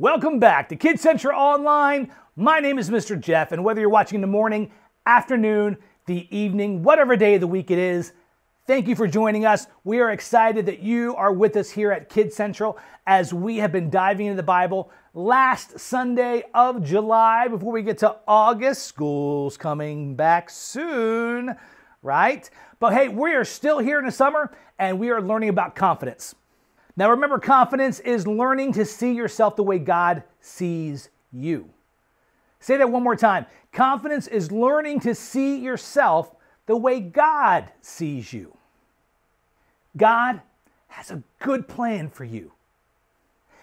Welcome back to Kid Central Online. My name is Mr. Jeff, and whether you're watching in the morning, afternoon, the evening, whatever day of the week it is, thank you for joining us. We are excited that you are with us here at Kid Central as we have been diving into the Bible. Last Sunday of July, before we get to August, school's coming back soon, right? But hey, we are still here in the summer and we are learning about confidence. Now, remember, confidence is learning to see yourself the way God sees you. Say that one more time. Confidence is learning to see yourself the way God sees you. God has a good plan for you.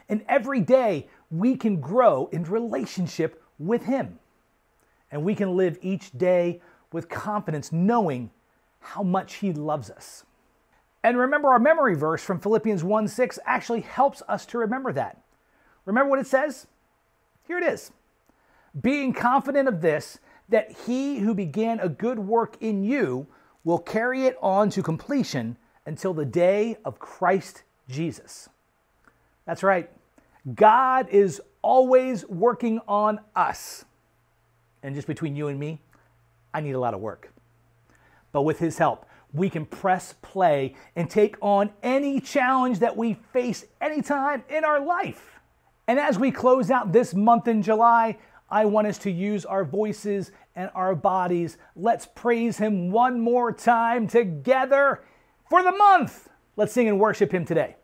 And every day we can grow in relationship with Him. And we can live each day with confidence, knowing how much He loves us. And remember, our memory verse from Philippians 1 6 actually helps us to remember that. Remember what it says? Here it is Being confident of this, that he who began a good work in you will carry it on to completion until the day of Christ Jesus. That's right. God is always working on us. And just between you and me, I need a lot of work. But with his help, we can press play and take on any challenge that we face anytime in our life. And as we close out this month in July, I want us to use our voices and our bodies. Let's praise Him one more time together for the month. Let's sing and worship Him today.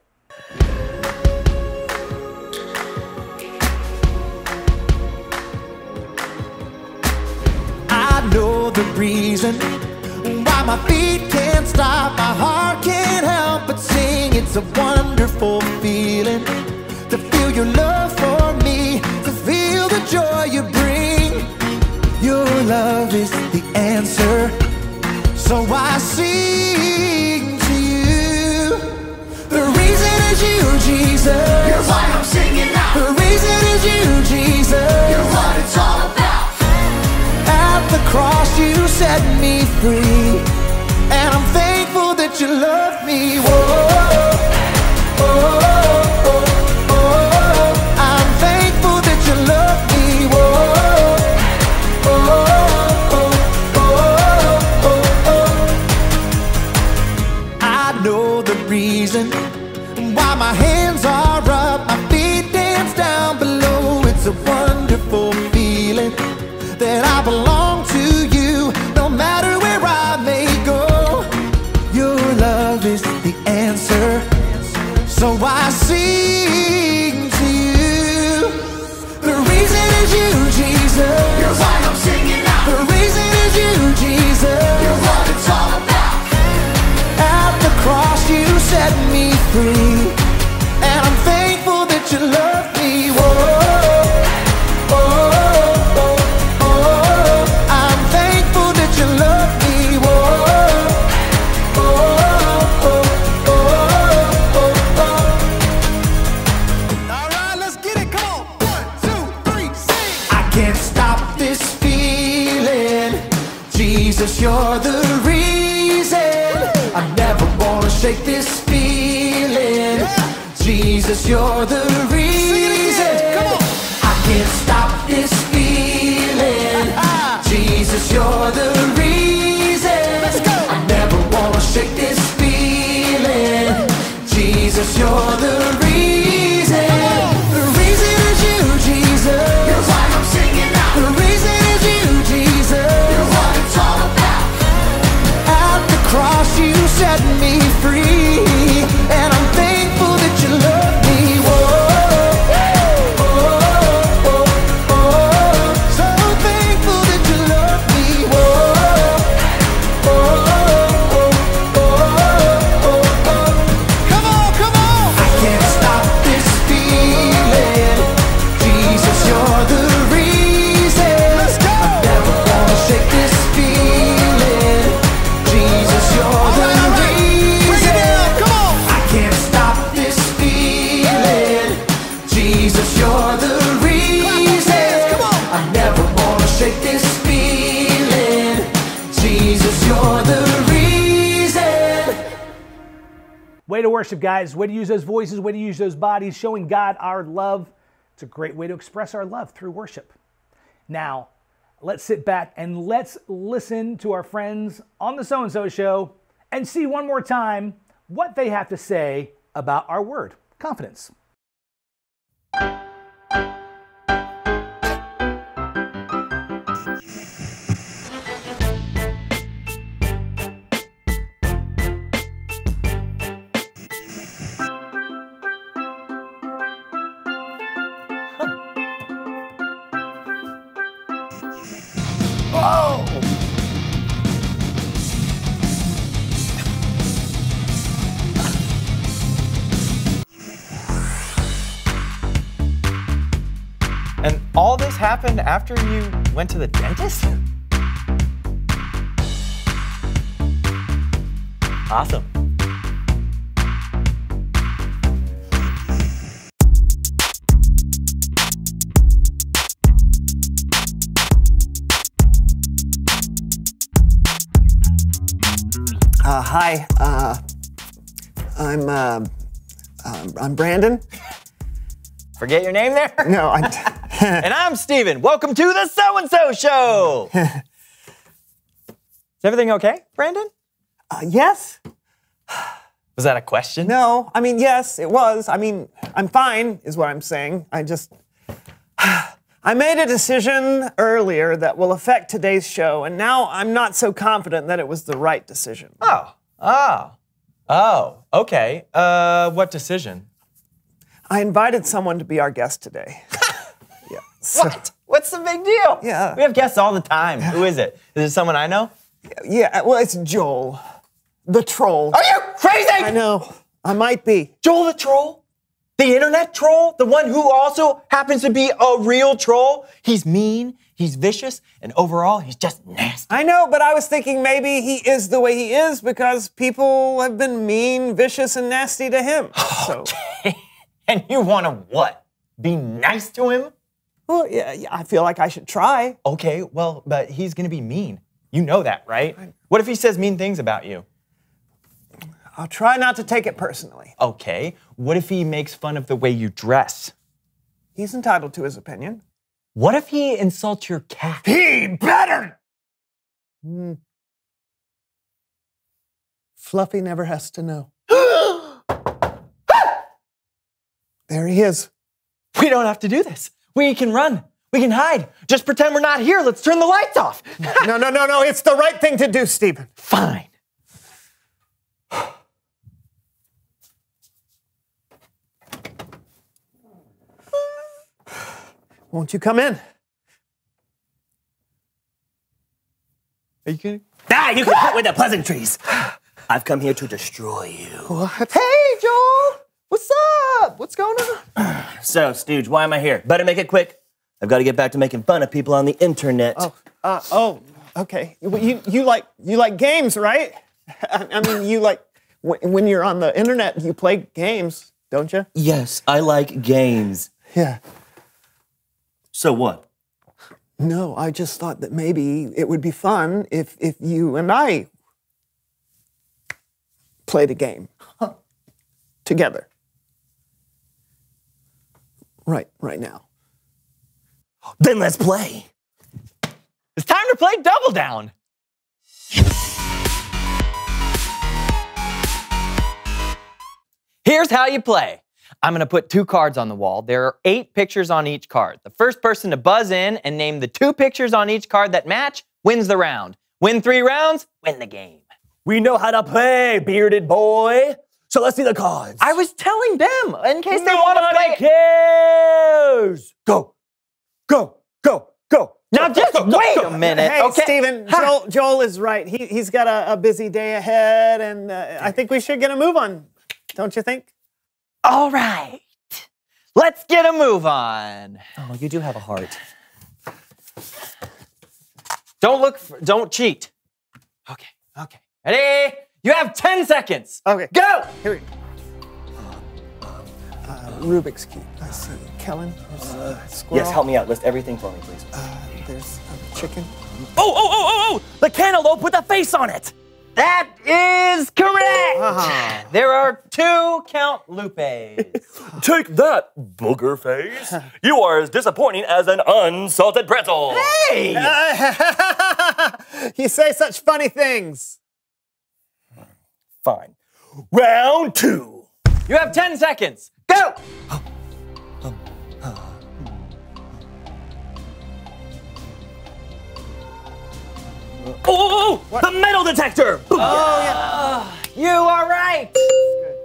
I know the reason why my feet can't stop, my heart can't help but sing. It's a wonderful feeling to feel your love for me, to feel the joy you bring. Your love is the answer, so I sing to you. The reason is you, Jesus. You're why I'm singing now. The reason is you, Jesus. You're what it's all about. At the cross you set me free you love me Whoa, me Jesus, you're the worship, guys. Way to use those voices, way to use those bodies, showing God our love. It's a great way to express our love through worship. Now, let's sit back and let's listen to our friends on the So and So Show and see one more time what they have to say about our word confidence. Happened after you went to the dentist? Awesome. Uh, hi, uh, I'm uh, um, I'm Brandon. Forget your name there? No, I'm. and I'm Steven. Welcome to the So and So Show. Is everything okay, Brandon? uh, yes. Was that a question? No. I mean, yes, it was. I mean, I'm fine, is what I'm saying. I just. I made a decision earlier that will affect today's show, and now I'm not so confident that it was the right decision. Oh. Oh. Oh. Okay. Uh, what decision? I invited someone to be our guest today. so- What? What's the big deal? Yeah. We have guests all the time. Who is it? Is it someone I know? Yeah, uh, well, it's Joel, the troll. Are you crazy? I know. I might be. Joel the troll? The internet troll? The one who also happens to be a real troll? He's mean, he's vicious, and overall, he's just nasty. I know, but I was thinking maybe he is the way he is because people have been mean, vicious, and nasty to him. So, and you want to what? Be nice to him? Well, yeah, yeah, I feel like I should try. Okay, well, but he's gonna be mean. You know that, right? What if he says mean things about you? I'll try not to take it personally. Okay, what if he makes fun of the way you dress? He's entitled to his opinion. What if he insults your cat? He better. Hmm. Fluffy never has to know. there he is. We don't have to do this. We can run. We can hide. Just pretend we're not here. Let's turn the lights off. No, no, no, no. It's the right thing to do, Stephen. Fine. Won't you come in? Are you kidding? Ah, you can quit with the pleasantries. I've come here to destroy you. What? Hey, Joel. What's up? What's going on? So, Stooge, why am I here? Better make it quick. I've got to get back to making fun of people on the internet. Oh, uh, oh, okay. You, you like you like games, right? I, mean, you like when, when you're on the internet, you play games, don't you? Yes, I like games. Yeah. So what? No, I just thought that maybe it would be fun if if you and I played a game together. Right, right now. Then let's play. It's time to play Double Down. Here's how you play. I'm gonna put two cards on the wall. There are eight pictures on each card. The first person to buzz in and name the two pictures on each card that match wins the round. Win three rounds, win the game. We know how to play, bearded boy. So let's see the cards. I was telling them in case they want to Nobody play. cares. Go, go, go, go. Now Go, just go, go, wait go. a minute, Hey, okay? Steven, Joel, Joel is right. He, he's got a, a busy day ahead, and uh, I think we should get a move on, don't you think? All right, let's get a move on. Oh, you do have a heart. Don't look. For, don't cheat. Okay. Okay. Ready? You have ten seconds. Okay. Go. Here we uh, Rubik's Cube. I see. Kellen, there's a squirrel. Yes, help me out. List everything for me, please. Uh, there's a chicken. Oh, oh, oh, oh, oh! The cantaloupe with a face on it! That is correct. Uh-huh. There are two Count Lupes. Take that, booger face. You are as disappointing as an unsalted pretzel. hey! you say such funny things. Fine. Round two. You have 10 seconds. Go! Oh, the metal detector. Oh yeah. You are right.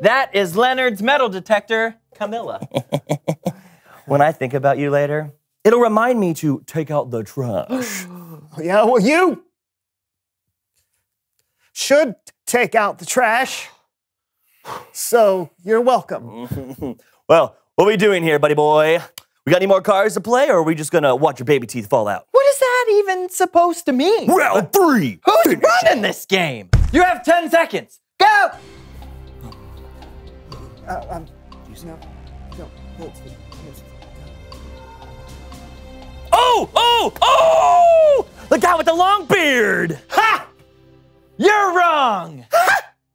That is Leonard's metal detector, Camilla. When I think about you later, it'll remind me to take out the trash. Yeah, well, you should take out the trash. So you're welcome. well, what are we doing here, buddy boy? We got any more cards to play, or are we just gonna watch your baby teeth fall out? What is that even supposed to mean? Round three. Who's Finish running this game? You have 10 seconds. Go! Uh, um, no, no, hold, hold. Oh, oh, oh! The guy with the long beard. You're wrong.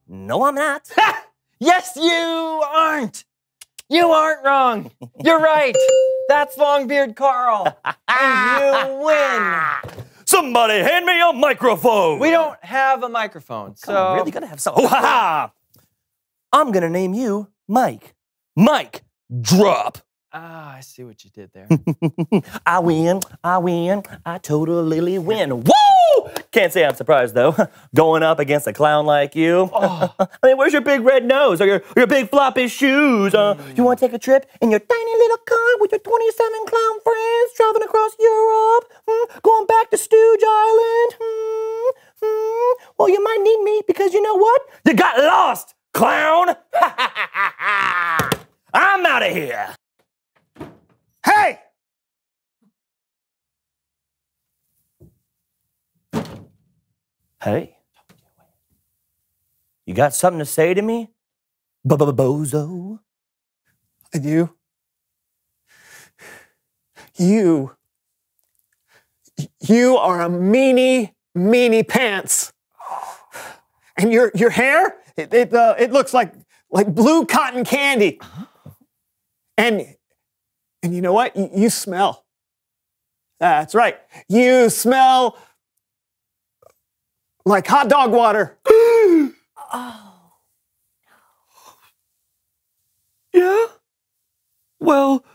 No, I'm not. Yes, you aren't. You aren't wrong. You're right. That's Longbeard Carl. and you win. Somebody hand me a microphone. We don't have a microphone, so I'm really gonna have some. Oh, ha, ha. I'm gonna name you Mike. Mike, drop. Ah, I see what you did there. I win, I win, I totally win. Woo! Can't say I'm surprised though. Going up against a clown like you. I mean, where's your big red nose or your, your big floppy shoes? Uh, you want to take a trip in your tiny little car with your 27 clown friends traveling across Europe? Hmm? Going back to Stooge Island? Hmm? Hmm? Well, you might need me because you know what? You got lost, clown! I'm out of here. Hey! Hey. You got something to say to me? Bozo? And you, you, you are a meanie, meanie pants. And your your hair, it it, uh, it looks like like blue cotton candy. And and you know what? You, you smell. That's right. You smell like hot dog water. Oh. Yeah? Well,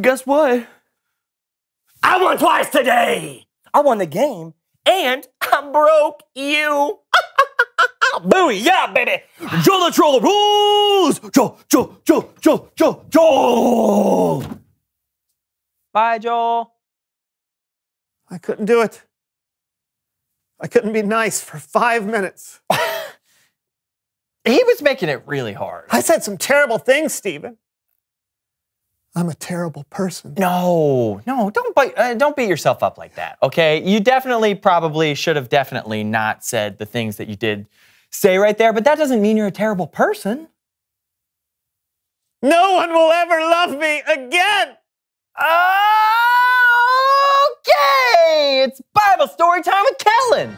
guess what? I won twice today! I won the game, and I broke you! Booey, yeah, baby! Joe the Troll rules! Joe, Joe, Joe, Joe, Joe, Joe! Bye, Joel. I couldn't do it. I couldn't be nice for five minutes. He was making it really hard. I said some terrible things, Stephen. I'm a terrible person. No, no, don't bite, uh, don't beat yourself up like that. Okay, you definitely, probably should have definitely not said the things that you did say right there, but that doesn't mean you're a terrible person. No one will ever love me again. Okay, it's Bible story time with Kellen.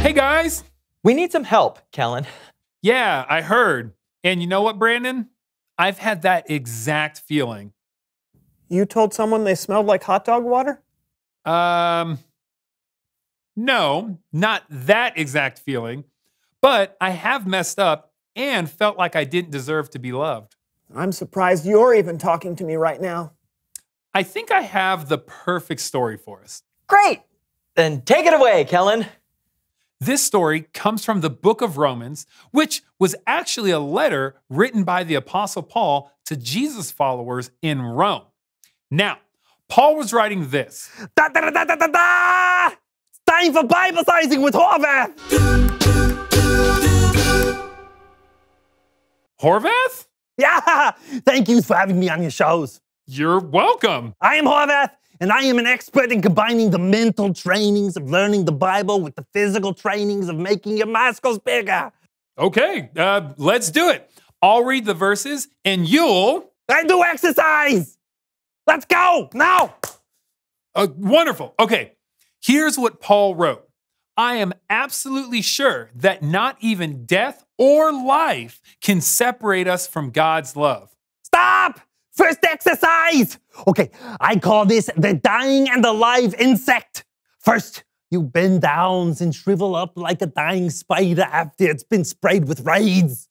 Hey guys! We need some help, Kellen. Yeah, I heard. And you know what, Brandon? I've had that exact feeling. You told someone they smelled like hot dog water? Um, no, not that exact feeling, but I have messed up and felt like I didn't deserve to be loved. I'm surprised you're even talking to me right now. I think I have the perfect story for us. Great. Then take it away, Kellen. This story comes from the book of Romans, which was actually a letter written by the Apostle Paul to Jesus followers in Rome. Now, Paul was writing this Da, da, da, da, da, da, da! It's time for Bible sizing with Horvath! Horvath? Yeah, thank you for having me on your shows. You're welcome. I am Horvath, and I am an expert in combining the mental trainings of learning the Bible with the physical trainings of making your muscles bigger. Okay, uh, let's do it. I'll read the verses and you'll I do exercise. Let's go now. Uh, wonderful. Okay, here's what Paul wrote I am absolutely sure that not even death or life can separate us from God's love. Stop! First exercise! Okay, I call this the dying and alive insect. First, you bend down and shrivel up like a dying spider after it's been sprayed with rays.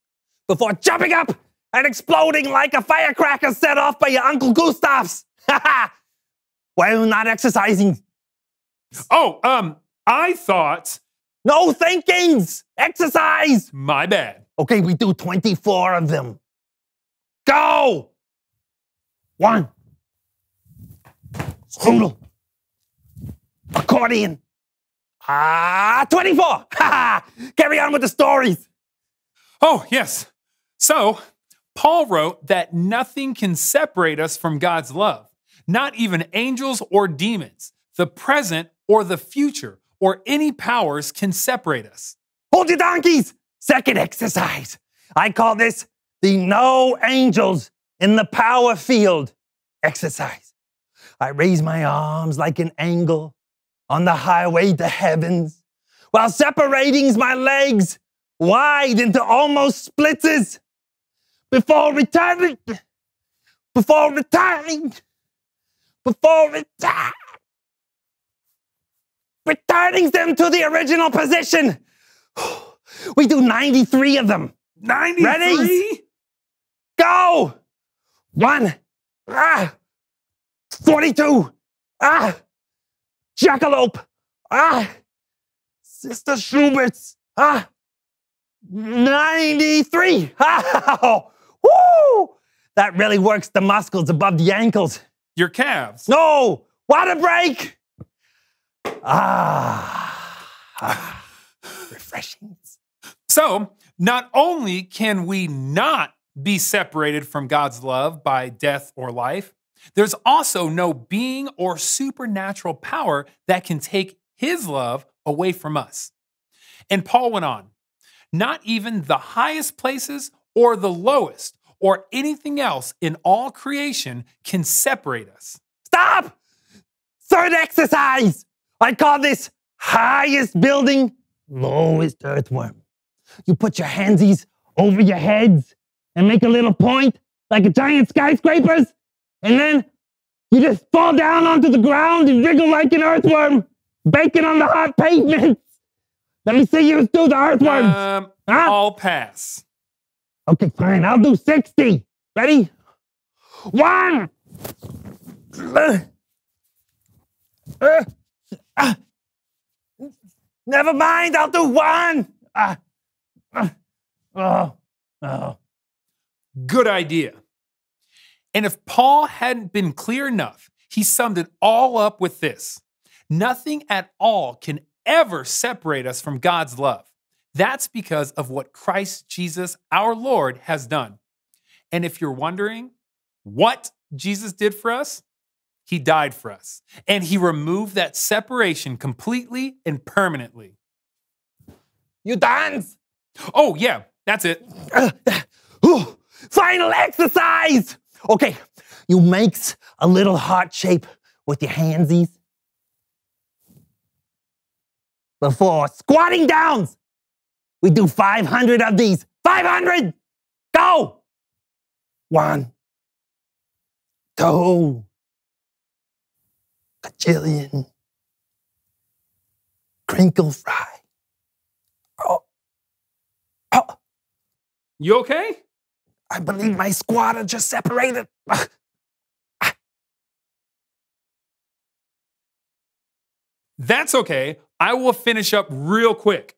Before jumping up and exploding like a firecracker set off by your Uncle Gustav's. Why are you not exercising? Oh, um, I thought, No thinkings! Exercise! my bad. Okay, we do 24 of them. Go! One. Strudel. Accordion. Ah, 24. Ha ha. Carry on with the stories. Oh, yes. So, Paul wrote that nothing can separate us from God's love, not even angels or demons, the present or the future, or any powers can separate us. Hold your donkeys. Second exercise. I call this the no angels in the power field exercise. I raise my arms like an angle on the highway to heavens while separating my legs wide into almost splitters before retiring, before retiring, before retiring, returning them to the original position. We do 93 of them. 93? Ready? Go! One. Ah. 42. Ah. Jackalope. Ah. Sister Schubert's. Ah. 93. Ah. Woo! That really works the muscles above the ankles. Your calves. No! Water break! Ah. Refreshing. So, not only can we not be separated from God's love by death or life, there's also no being or supernatural power that can take his love away from us. And Paul went on, not even the highest places or the lowest or anything else in all creation can separate us. Stop! Third exercise! I call this highest building, lowest earthworm. You put your handsies over your heads and make a little point like a giant skyscrapers, and then you just fall down onto the ground and wriggle like an earthworm, baking on the hot pavement. Let me see you do the earthworms. Um, Huh? I'll pass. Okay, fine. I'll do 60. Ready? One. Uh, uh, ah. Never mind. I'll do one. Ah. Ah. oh. Oh. Good idea. And if Paul hadn't been clear enough, he summed it all up with this Nothing at all can ever separate us from God's love. That's because of what Christ Jesus, our Lord, has done. And if you're wondering what Jesus did for us, he died for us. And he removed that separation completely and permanently. You dance. Oh, yeah, that's it. Ooh, final exercise. Okay, you makes a little heart shape with your handsies. Before squatting downs, we do 500 of these. 500! Go! One, two, Cajillion, crinkle fry. Oh, oh. You okay? I believe my squad are just separated. Ah. That's okay. I will finish up real quick.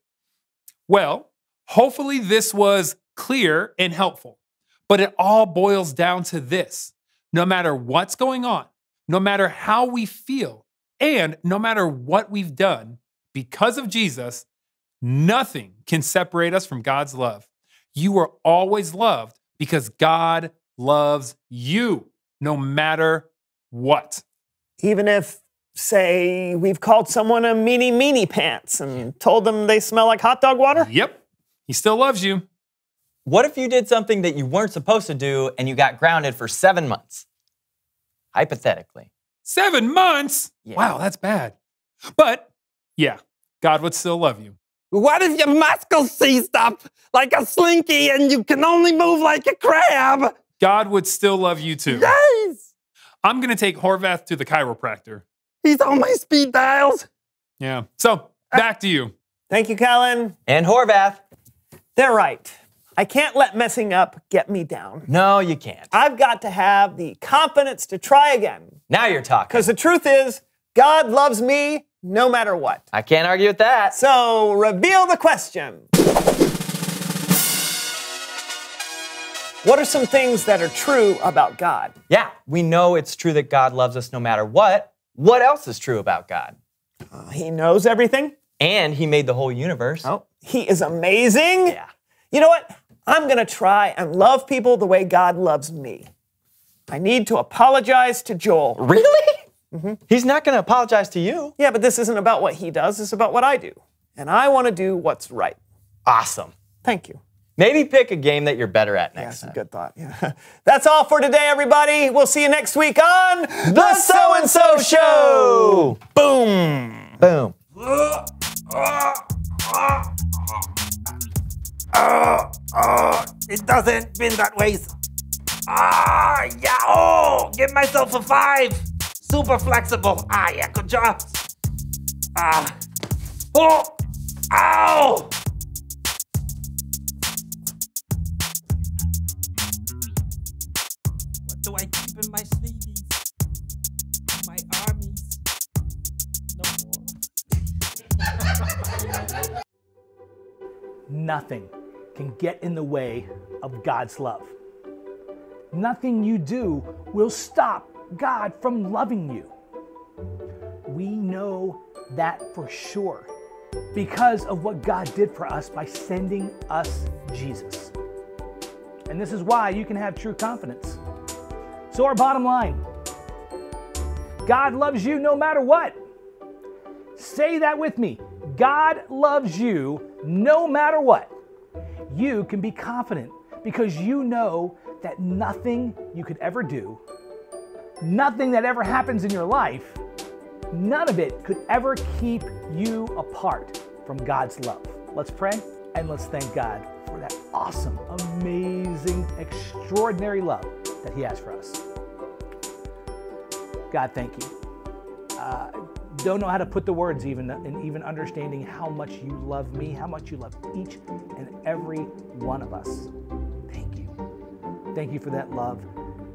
Well, hopefully this was clear and helpful, but it all boils down to this no matter what's going on, no matter how we feel, and no matter what we've done, because of Jesus, nothing can separate us from God's love. You are always loved because God loves you, no matter what. Even if, say, we've called someone a meanie meanie pants and told them they smell like hot dog water? Yep, He still loves you. What if you did something that you weren't supposed to do and you got grounded for seven months? Hypothetically. Seven months? Yeah. Wow, that's bad. But yeah, God would still love you. What if your muscles seized up like a slinky and you can only move like a crab? God would still love you too. Yes! I'm going to take Horvath to the chiropractor. He's on my speed dials. Yeah. So uh, back to you. Thank you, Callan. And Horvath. They're right. I can't let messing up get me down. No, you can't. I've got to have the confidence to try again. Now you're talking. Because the truth is, God loves me no matter what. I can't argue with that. So, reveal the question. What are some things that are true about God? Yeah, we know it's true that God loves us no matter what. What else is true about God? Uh, he knows everything. And He made the whole universe. Oh, he is amazing. Yeah. You know what? I'm going to try and love people the way God loves me. I need to apologize to Joel. Really? Mm -hmm. He's not going to apologize to you. Yeah, but this isn't about what he does, it's about what I do. And I want to do what's right. Awesome. Thank you. Maybe pick a game that you're better at Yeah, next that's a time. good thought. Yeah. That's all for today, everybody. We'll see you next week on The So and So Show. Boom! Boom. Oh, oh, it doesn't been that way. Ah, yeah, oh, give myself a five. Super flexible. Ah, yeah, good job. Ah, oh, ow. What do I keep in my sleeveys? My armies. No more. Nothing can get in the way of God's love. Nothing you do will stop God from loving you. We know that for sure because of what God did for us by sending us Jesus. And this is why you can have true confidence. So, our bottom line God loves you no matter what. Say that with me. God loves you no matter what. You can be confident because you know that nothing you could ever do, nothing that ever happens in your life, none of it could ever keep you apart from God's love. Let's pray and let's thank God for that awesome, amazing, extraordinary love that He has for us. God, thank you Uh, don't know how to put the words even and even understanding how much you love me, how much you love each and every one of us. Thank you. Thank you for that love.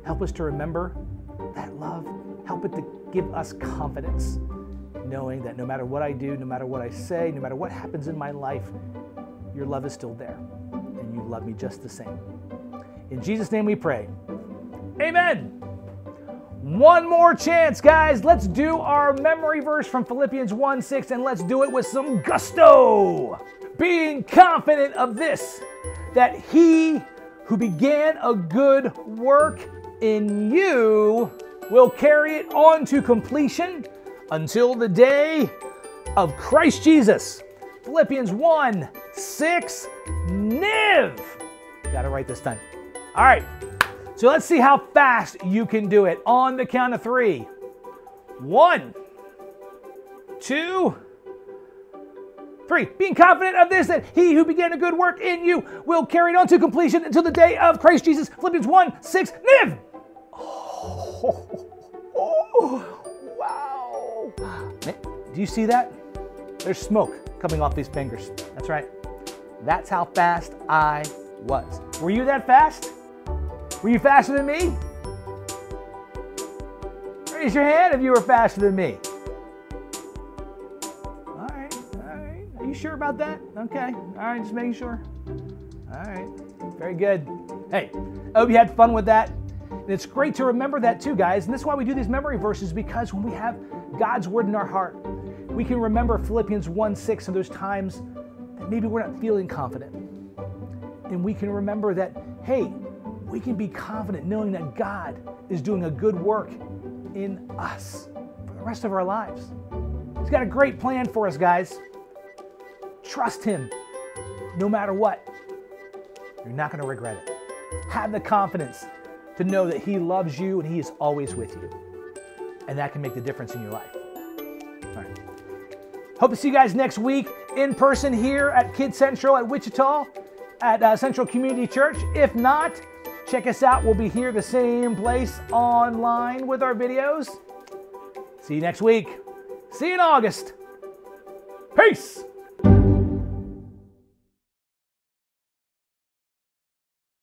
Help us to remember that love. Help it to give us confidence, knowing that no matter what I do, no matter what I say, no matter what happens in my life, your love is still there, and you love me just the same. In Jesus' name we pray. Amen. One more chance, guys. Let's do our memory verse from Philippians 1 6, and let's do it with some gusto. Being confident of this, that he who began a good work in you will carry it on to completion until the day of Christ Jesus. Philippians 1 6, NIV. Got it right this time. All right. So let's see how fast you can do it on the count of three. One, two, three. Being confident of this, that he who began a good work in you will carry it on to completion until the day of Christ Jesus. Philippians 1 6, NIV. Oh, wow. Do you see that? There's smoke coming off these fingers. That's right. That's how fast I was. Were you that fast? Were you faster than me? Raise your hand if you were faster than me. All right, all right. Are you sure about that? Okay, all right, just making sure. All right, very good. Hey, I hope you had fun with that. And it's great to remember that too, guys. And this is why we do these memory verses because when we have God's word in our heart, we can remember Philippians 1 6 and those times that maybe we're not feeling confident. And we can remember that, hey, we can be confident knowing that God is doing a good work in us for the rest of our lives. He's got a great plan for us, guys. Trust Him no matter what. You're not going to regret it. Have the confidence to know that He loves you and He is always with you. And that can make the difference in your life. All right. Hope to see you guys next week in person here at Kid Central at Wichita at uh, Central Community Church. If not, check us out. We'll be here the same place online with our videos. See you next week. See you in August. Peace.